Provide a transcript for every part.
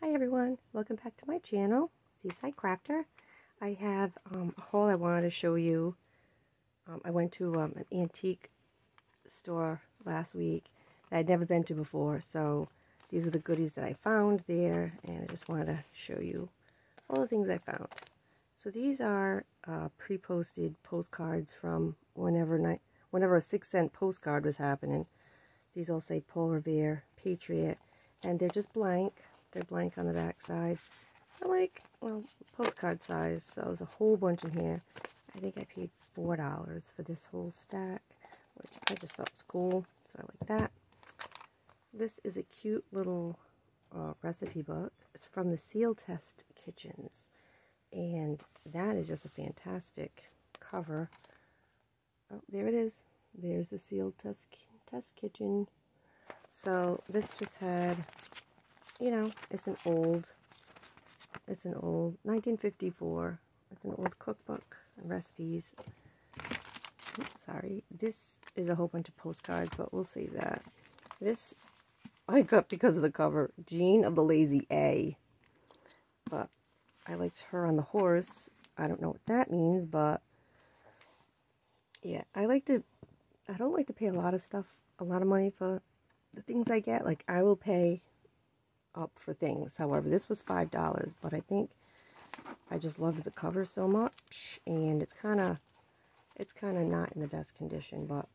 Hi everyone, welcome back to my channel, Seaside Crafter. I have um, a haul I wanted to show you. Um, I went to um, an antique store last week that I'd never been to before, so these were the goodies that I found there, and I just wanted to show you all the things I found. So these are uh, pre-posted postcards from whenever night, whenever a six cent postcard was happening. These all say Paul Revere, Patriot, and they're just blank. They're blank on the back side. I like, well, postcard size, so there's a whole bunch in here. I think I paid $4 for this whole stack, which I just thought was cool, so I like that. This is a cute little uh, recipe book. It's from the Sealtest Kitchens, and that is just a fantastic cover. Oh, there it is. There's the Sealtest Test Kitchen. So this just had you know, it's an old, it's an old 1954. It's an old cookbook and recipes. Oops, sorry, this is a whole bunch of postcards, but we'll save that. This I got because of the cover, Jean of the Lazy A. But I liked her on the horse. I don't know what that means, but yeah, I like to. I don't like to pay a lot of stuff, a lot of money for the things I get. Like I will pay up for things. However, this was $5, but I think I just loved the cover so much, and it's kind of, it's kind of not in the best condition, but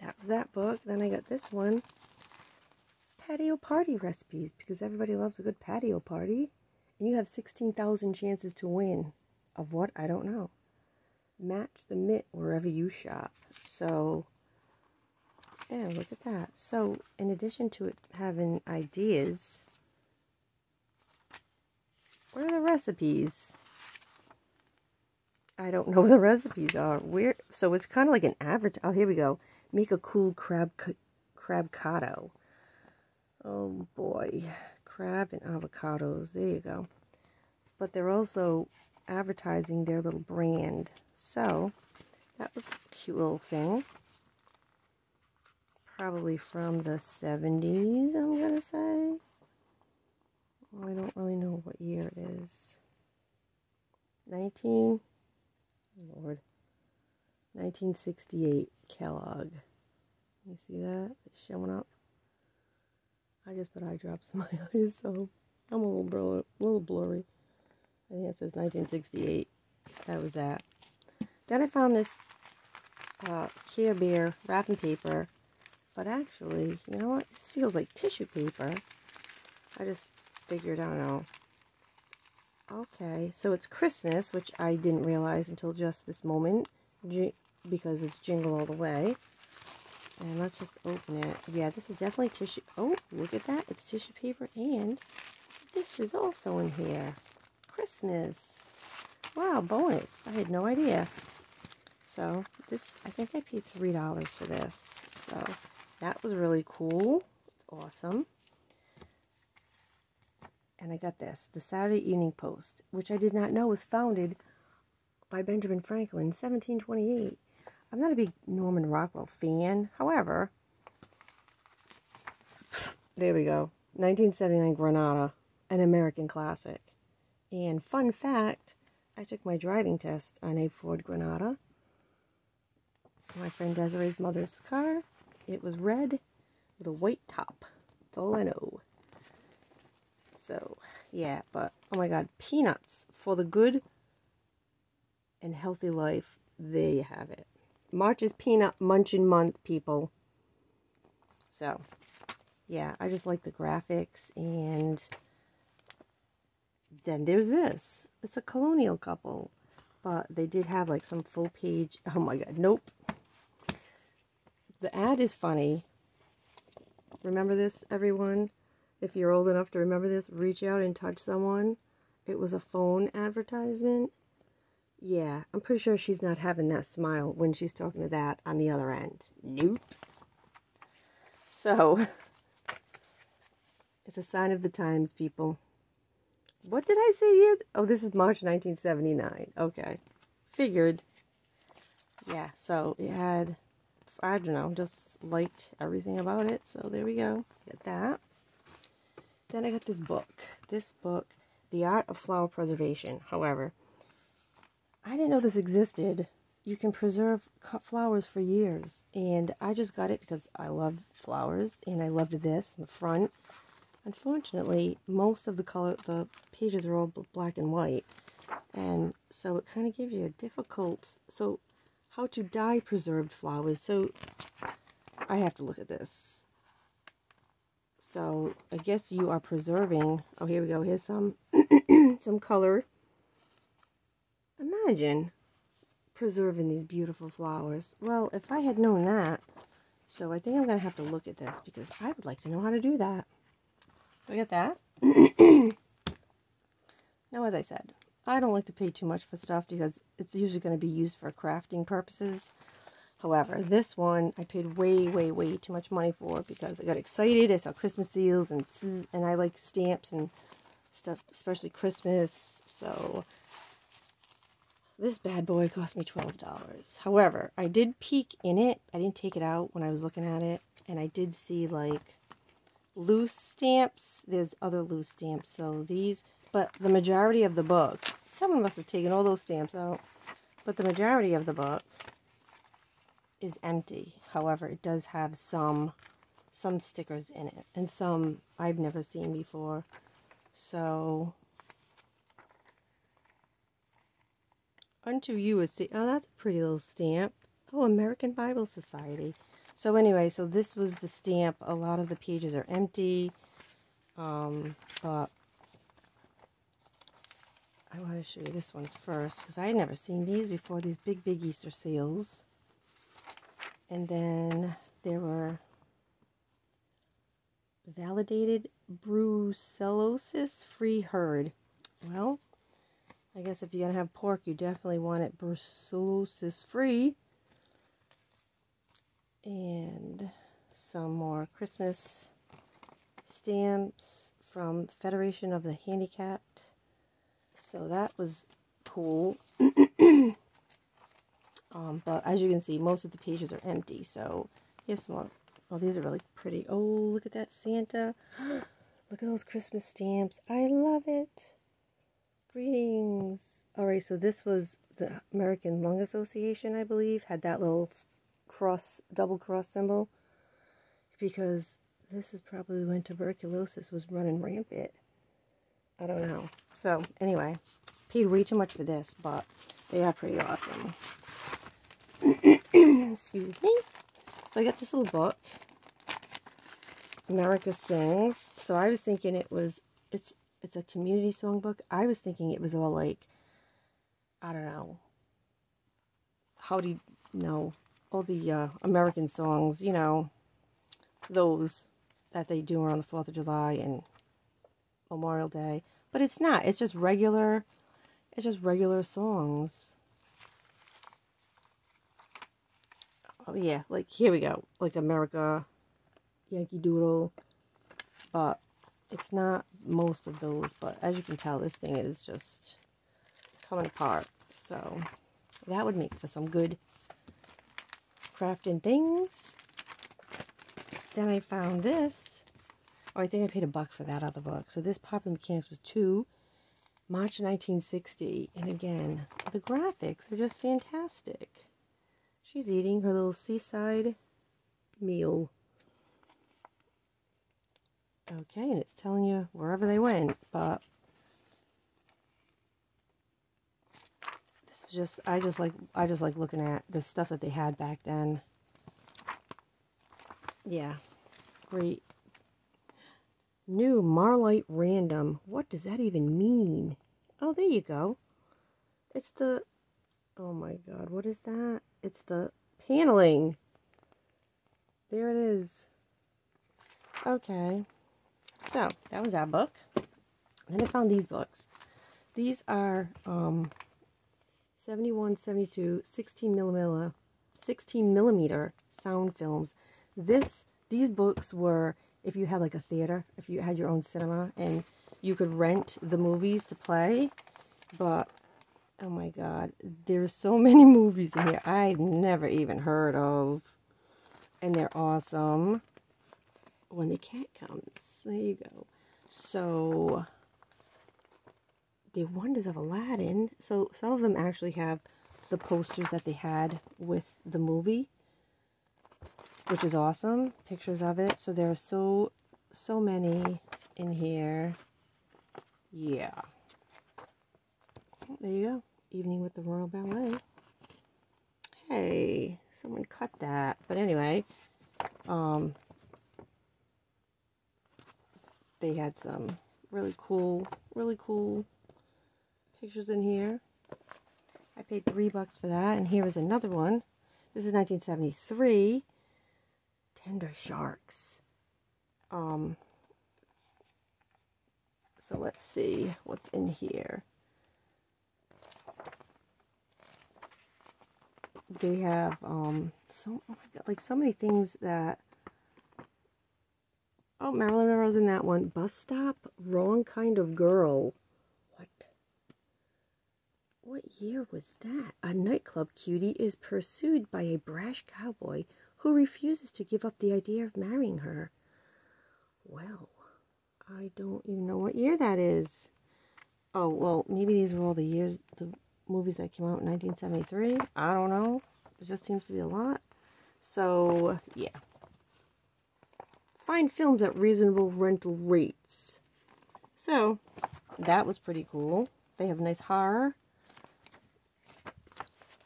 that was that book. Then I got this one, Patio Party Recipes, because everybody loves a good patio party, and you have 16,000 chances to win. Of what? I don't know. Match the mitt wherever you shop. So, yeah, look at that. So, in addition to it having ideas, where are the recipes? I don't know where the recipes are. Where? So it's kind of like an average. Oh, here we go. Make a cool crab crab cotto. Oh boy, crab and avocados. There you go. But they're also advertising their little brand. So that was a cute little thing probably from the 70s, I'm going to say. I don't really know what year it is. 19, Lord, 1968 Kellogg. You see that? It's showing up. I just put eye drops in my eyes, so I'm a little, little blurry. I think it says 1968. That was that. Then I found this uh, Care Bear wrapping paper but actually, you know what? This feels like tissue paper. I just figured, I don't know. Okay, so it's Christmas, which I didn't realize until just this moment, because it's Jingle All the Way. And let's just open it. Yeah, this is definitely tissue. Oh, look at that. It's tissue paper, and this is also in here. Christmas. Wow, bonus. I had no idea. So, this, I think I paid $3 for this. So, that was really cool. It's awesome. And I got this, the Saturday Evening Post, which I did not know was founded by Benjamin Franklin in 1728. I'm not a big Norman Rockwell fan. However, there we go. 1979 Granada, an American classic. And fun fact, I took my driving test on a Ford Granada. My friend Desiree's mother's car. It was red with a white top. That's all I know. So, yeah, but oh my god, peanuts for the good and healthy life. There you have it. March is peanut munching month, people. So, yeah, I just like the graphics and then there's this. It's a colonial couple, but they did have like some full page. Oh my god, nope. The ad is funny. Remember this, everyone? If you're old enough to remember this, reach out and touch someone. It was a phone advertisement. Yeah, I'm pretty sure she's not having that smile when she's talking to that on the other end. Nope. So, it's a sign of the times, people. What did I say here? Oh, this is March 1979. Okay. Figured. Yeah, so it had I don't know, just liked everything about it. So there we go. Get that. Then I got this book. This book, The Art of Flower Preservation. However, I didn't know this existed. You can preserve cut flowers for years. And I just got it because I love flowers and I loved this in the front. Unfortunately, most of the color, the pages are all black and white. And so it kind of gives you a difficult, so how to dye preserved flowers. So I have to look at this. So I guess you are preserving, oh here we go, here's some, some color. Imagine preserving these beautiful flowers. Well, if I had known that, so I think I'm going to have to look at this because I would like to know how to do that. So I got that. now, as I said, I don't like to pay too much for stuff because it's usually going to be used for crafting purposes. However, this one I paid way, way, way too much money for because I got excited. I saw Christmas seals and and I like stamps and stuff, especially Christmas. So this bad boy cost me $12. However, I did peek in it. I didn't take it out when I was looking at it. And I did see like loose stamps. There's other loose stamps. So these but the majority of the book, someone must have taken all those stamps out, but the majority of the book is empty. However, it does have some some stickers in it and some I've never seen before. So unto you is oh that's a pretty little stamp. Oh, American Bible Society. So anyway, so this was the stamp. A lot of the pages are empty. Um, but I want to show you this one first because I had never seen these before, these big, big Easter seals. And then there were validated brucellosis-free herd. Well, I guess if you're going to have pork, you definitely want it brucellosis-free. And some more Christmas stamps from Federation of the Handicapped. So that was cool. um, but as you can see, most of the pages are empty. So here's some more. Oh, these are really pretty. Oh, look at that Santa. look at those Christmas stamps. I love it. Greetings. All right, so this was the American Lung Association, I believe, had that little cross, double cross symbol. Because this is probably when tuberculosis was running rampant. I don't know. So, anyway, paid way too much for this, but they are pretty awesome. Excuse me. So I got this little book, America Sings. So I was thinking it was, it's it's a community songbook. I was thinking it was all like, I don't know, how do you know, all the uh, American songs, you know, those that they do around the 4th of July and Memorial Day. But it's not. It's just regular, it's just regular songs. Oh, yeah. Like, here we go. Like America, Yankee Doodle. But it's not most of those. But as you can tell, this thing is just coming apart. So, that would make for some good crafting things. Then I found this. Oh, I think I paid a buck for that other book. So this Popular Mechanics was two. March 1960. And again, the graphics are just fantastic. She's eating her little seaside meal. Okay, and it's telling you wherever they went, but this was just I just like I just like looking at the stuff that they had back then. Yeah. Great New Marlite Random. What does that even mean? Oh, there you go. It's the... Oh my god, what is that? It's the paneling. There it is. Okay. So, that was that book. Then I found these books. These are um, 71, 72, 16 millimeter, 16 millimeter sound films. This, these books were if you had like a theater, if you had your own cinema and you could rent the movies to play. But, oh my god, there's so many movies in here I've never even heard of. And they're awesome. When the cat comes, there you go. So, The Wonders of Aladdin. So, some of them actually have the posters that they had with the movie, which is awesome. Pictures of it. So, there are so, so many in here. Yeah. There you go. Evening with the Royal Ballet. Hey, someone cut that. But anyway, um, they had some really cool, really cool pictures in here. I paid three bucks for that. And here is another one. This is 1973. Tender Sharks. Um, so let's see what's in here. They have um so oh God, like so many things that Oh, Marilyn Monroe's in that one. Bus stop, wrong kind of girl. What? What year was that? A nightclub cutie is pursued by a brash cowboy who refuses to give up the idea of marrying her. Well, I don't even know what year that is. Oh, well, maybe these were all the years, the movies that came out in 1973. I don't know. It just seems to be a lot. So, yeah. Find films at reasonable rental rates. So, that was pretty cool. They have nice horror.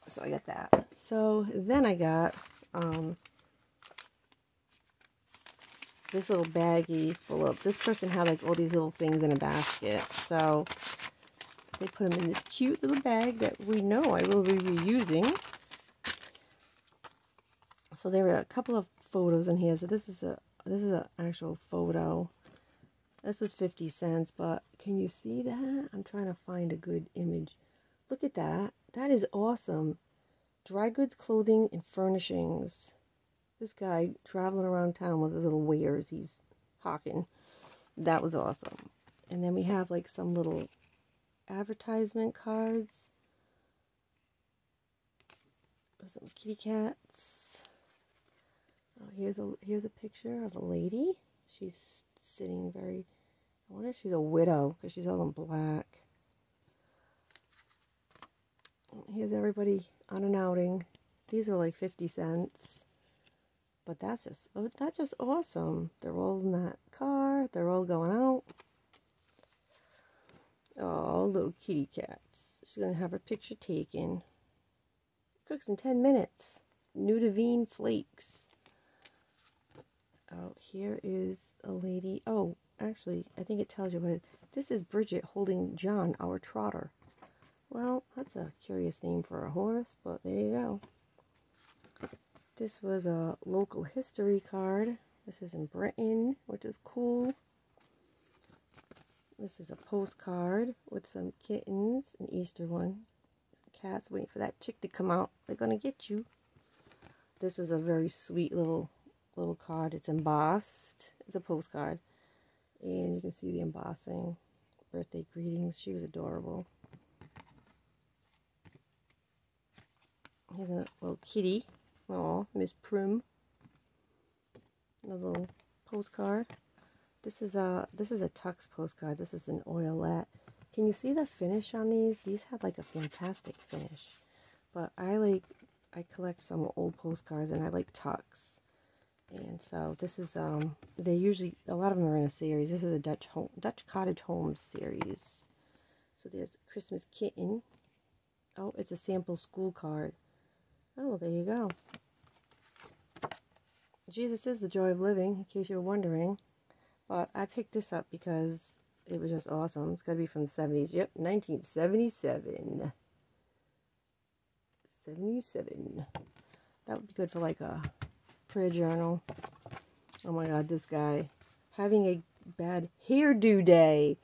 So I got that. So then I got um, this little baggie full of, this person had like all these little things in a basket. So they put them in this cute little bag that we know I will be reusing. So there are a couple of photos in here. So this is a this is an actual photo. This was 50 cents, but can you see that? I'm trying to find a good image. Look at that. That is awesome. Dry goods, clothing, and furnishings. This guy traveling around town with his little wares he's hawking. That was awesome. And then we have like some little advertisement cards. Some kitty cats. Oh, here's a here's a picture of a lady. She's sitting very. I wonder if she's a widow because she's all in black. Here's everybody on an outing. These were like 50 cents. But that's just oh, that's just awesome. They're all in that car. They're all going out. Oh, little kitty cats. She's gonna have her picture taken. Cooks in 10 minutes. Nudivine flakes. Oh, here is a lady. Oh, actually, I think it tells you what it, this is Bridget holding John, our trotter. Well, that's a curious name for a horse, but there you go. This was a local history card. This is in Britain, which is cool. This is a postcard with some kittens, an Easter one. Cats waiting for that chick to come out. They're gonna get you. This was a very sweet little little card. It's embossed. It's a postcard. And you can see the embossing. Birthday greetings. She was adorable. Here's a little kitty. Oh, Miss Prim. A little postcard. This is a this is a Tuck's postcard. This is an oilette. Can you see the finish on these? These have like a fantastic finish. But I like I collect some old postcards and I like Tuck's. And so this is um they usually a lot of them are in a series. This is a Dutch home Dutch cottage home series. So there's Christmas kitten. Oh, it's a sample school card. Oh, well, there you go. Jesus is the joy of living, in case you're wondering. But I picked this up because it was just awesome. It's got to be from the 70s. Yep, 1977. 77. That would be good for like a prayer journal. Oh my god, this guy. Having a bad hairdo day.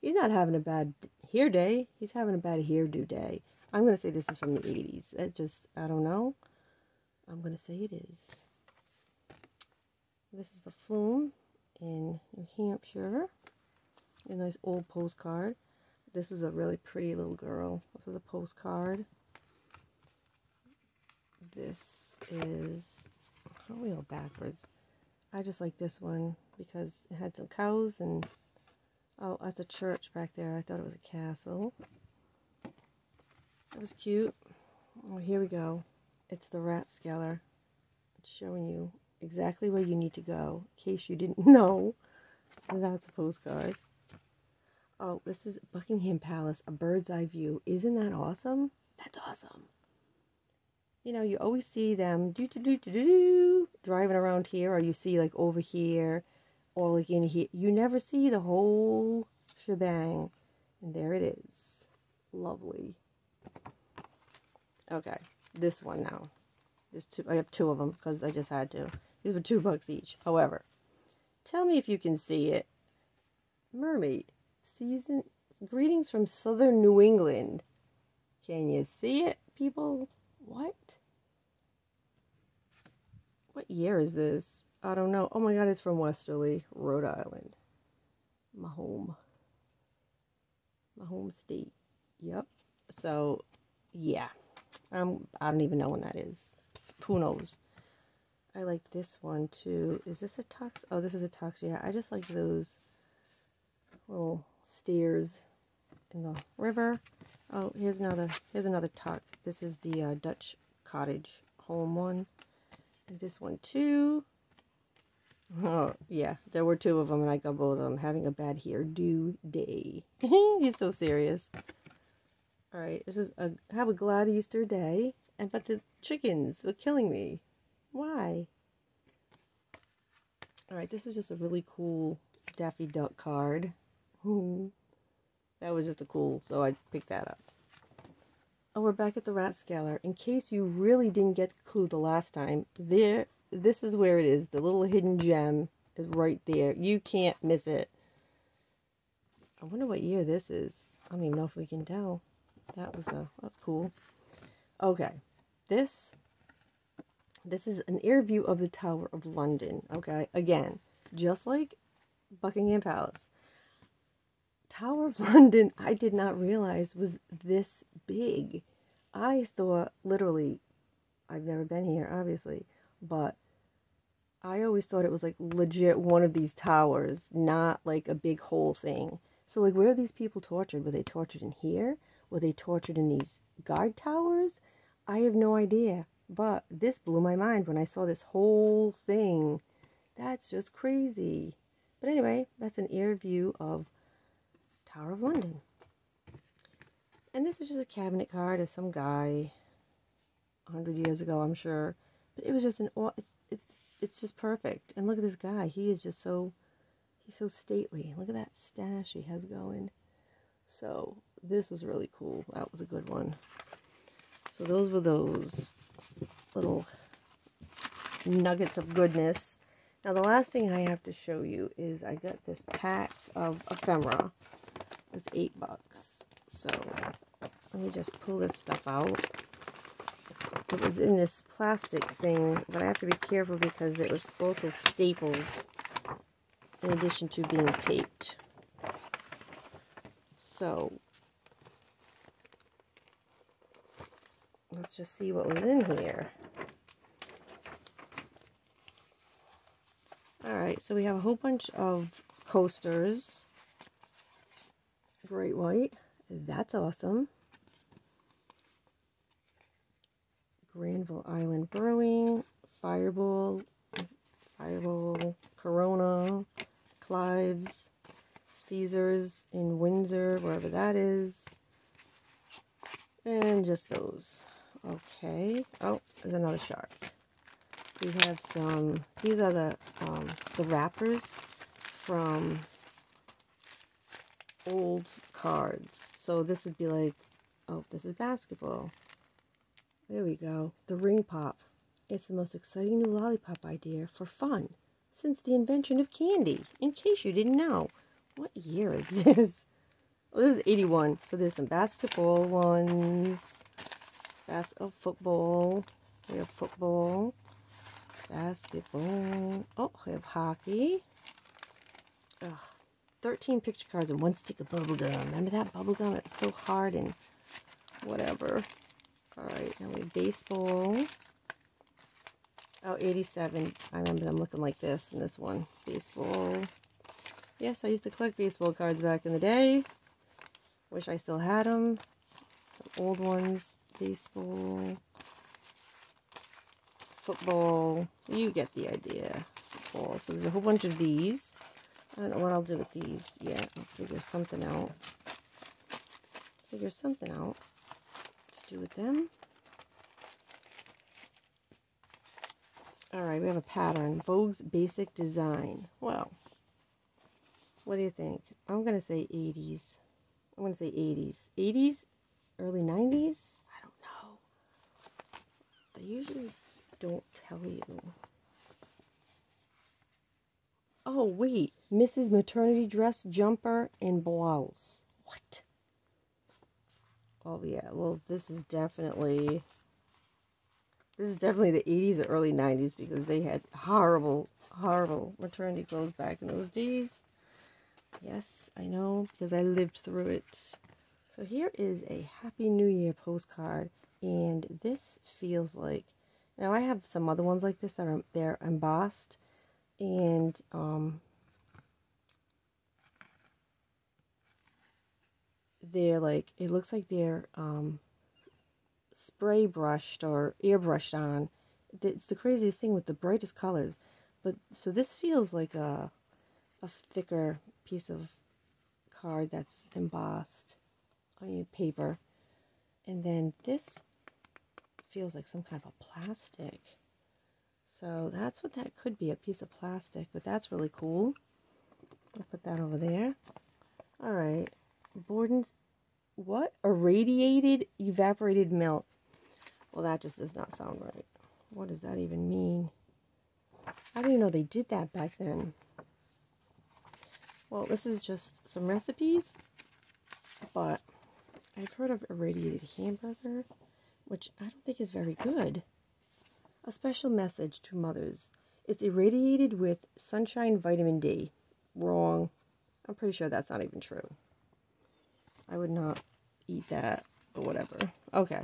He's not having a bad hair day. He's having a bad hairdo day. I'm going to say this is from the 80s. It just, I don't know. I'm going to say it is. This is the Flume in New Hampshire. A nice old postcard. This was a really pretty little girl. This is a postcard. This is, how we go backwards? I just like this one because it had some cows and Oh, that's a church back there. I thought it was a castle. That was cute. Oh, here we go. It's the Rathskeller. It's showing you exactly where you need to go, in case you didn't know. That's a postcard. Oh, this is Buckingham Palace, a bird's eye view. Isn't that awesome? That's awesome. You know, you always see them do do do do do driving around here, or you see like over here, or like in here. You never see the whole shebang. And there it is. Lovely. Okay, this one now. There's two. I have two of them because I just had to. These were two bucks each. However, tell me if you can see it. Mermaid season greetings from southern New England. Can you see it, people? What? What year is this? I don't know. Oh my god, it's from Westerly, Rhode Island. My home. My home state. Yep. So, yeah. Um, I don't even know when that is. Who knows? I like this one too. Is this a Tuck's? Oh, this is a Tuck's. Yeah, I just like those little steers in the river. Oh, here's another, here's another tuck. This is the uh, Dutch cottage home one. And this one too. Oh, yeah, there were two of them and I got both of them. Having a bad hairdo day. He's so serious. Alright, this is a, have a glad Easter day. And but the chickens were killing me. Why? Alright, this is just a really cool Daffy Duck card. that was just a cool, so I picked that up. Oh, we're back at the Rathskeller. In case you really didn't get the clue the last time, there, this is where it is. The little hidden gem is right there. You can't miss it. I wonder what year this is. I don't even know if we can tell. That was a, that's cool. Okay, this, this is an air view of the Tower of London. Okay, again, just like Buckingham Palace. Tower of London, I did not realize was this big. I thought, literally, I've never been here, obviously, but I always thought it was like legit one of these towers, not like a big whole thing. So, like, where are these people tortured? Were they tortured in here? Were they tortured in these guard towers? I have no idea. But this blew my mind when I saw this whole thing. That's just crazy. But anyway, that's an air view of Tower of London. And this is just a cabinet card of some guy 100 years ago, I'm sure. But it was just an it's it's it's just perfect. And look at this guy. He is just so he's so stately. Look at that stash he has going. So, this was really cool. That was a good one. So those were those little nuggets of goodness. Now the last thing I have to show you is I got this pack of ephemera It was eight bucks. So let me just pull this stuff out. It was in this plastic thing, but I have to be careful because it was also stapled in addition to being taped. So let's just see what was in here. Alright, so we have a whole bunch of coasters Great white. That's awesome. Granville Island Brewing, Fireball, Fireball, Corona, Clive's, Caesars in Windsor, wherever that is. And just those. Okay. Oh, there's another shark. We have some, these are the, um, the wrappers from old cards. So this would be like, oh, this is basketball. There we go. The ring pop. It's the most exciting new lollipop idea for fun since the invention of candy, in case you didn't know. What year is this? Oh, this is 81. So there's some basketball ones. Bas oh, football. We have football. Basketball. Oh, we have hockey. Ugh. 13 picture cards and one stick of bubble gum. Remember that bubble gum? It was so hard and whatever. Alright, now we have baseball. Oh, 87. I remember them looking like this in this one. Baseball. Yes, I used to collect baseball cards back in the day. Wish I still had them. Some old ones. Baseball. Football. You get the idea. Football. So there's a whole bunch of these. I don't know what I'll do with these yet. I'll figure something out. Figure something out to do with them. Alright, we have a pattern. Vogue's Basic Design. Well, what do you think? I'm going to say 80s. I'm going to say 80s. 80s? Early 90s? They usually don't tell you. Oh, wait. Mrs. Maternity Dress, Jumper, and Blouse. What? Oh, yeah. Well, this is definitely... This is definitely the 80s or early 90s because they had horrible, horrible maternity clothes back in those days. Yes, I know because I lived through it. So here is a Happy New Year postcard and this feels like now I have some other ones like this that are they're embossed and um they're like it looks like they're um spray brushed or airbrushed on. It's the craziest thing with the brightest colors. But so this feels like a a thicker piece of card that's embossed on paper. And then this feels like some kind of a plastic. So that's what that could be, a piece of plastic. But that's really cool. I'll put that over there. All right. Borden's, what? Irradiated evaporated milk. Well, that just does not sound right. What does that even mean? I didn't know they did that back then. Well, this is just some recipes, but I've heard of irradiated hamburger, which I don't think is very good. A special message to mothers. It's irradiated with sunshine vitamin D. Wrong. I'm pretty sure that's not even true. I would not eat that or whatever. Okay.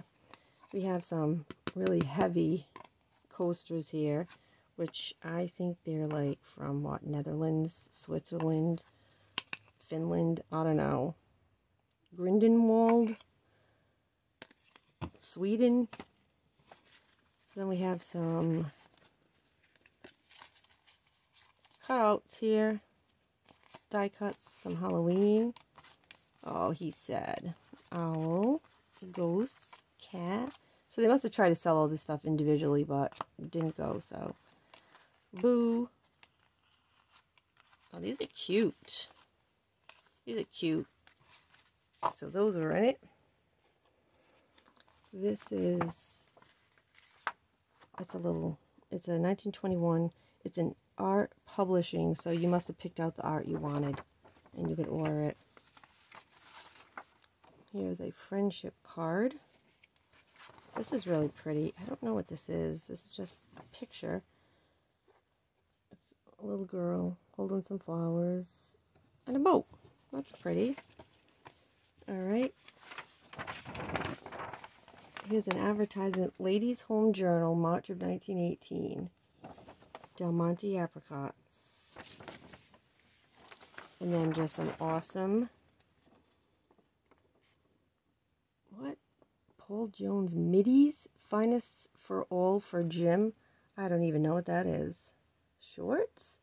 We have some really heavy coasters here, which I think they're like from what, Netherlands, Switzerland, Finland, I don't know. Grindelwald, Sweden. Then we have some cutouts here. Die cuts, some Halloween. Oh, he said owl, ghost, cat. So they must have tried to sell all this stuff individually, but didn't go, so. Boo. Oh, these are cute. These are cute. So those are in it. This is, it's a little, it's a 1921, it's an art publishing, so you must have picked out the art you wanted, and you could order it. Here's a friendship card. This is really pretty. I don't know what this is. This is just a picture. It's a little girl holding some flowers and a boat. That's pretty. Alright. Here's an advertisement. Ladies Home Journal, March of 1918. Del Monte apricots. And then just some awesome what? Paul Jones middies? Finest for all for Jim? I don't even know what that is. Shorts?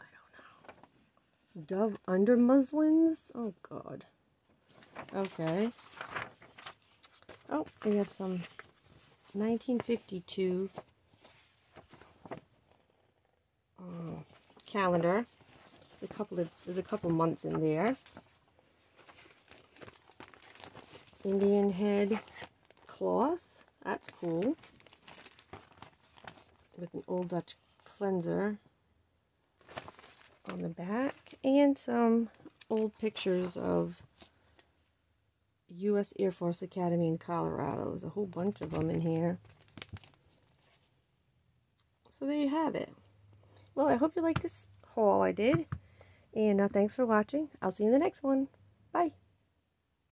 I don't know. Dove under muslins? Oh, God. Okay. Oh, we have some 1952 uh, calendar. There's a couple of there's a couple months in there. Indian head cloth. That's cool. With an old Dutch cleanser on the back and some old pictures of U.S. Air Force Academy in Colorado. There's a whole bunch of them in here. So there you have it. Well, I hope you like this haul I did. And uh, thanks for watching. I'll see you in the next one. Bye.